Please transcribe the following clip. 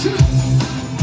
Two.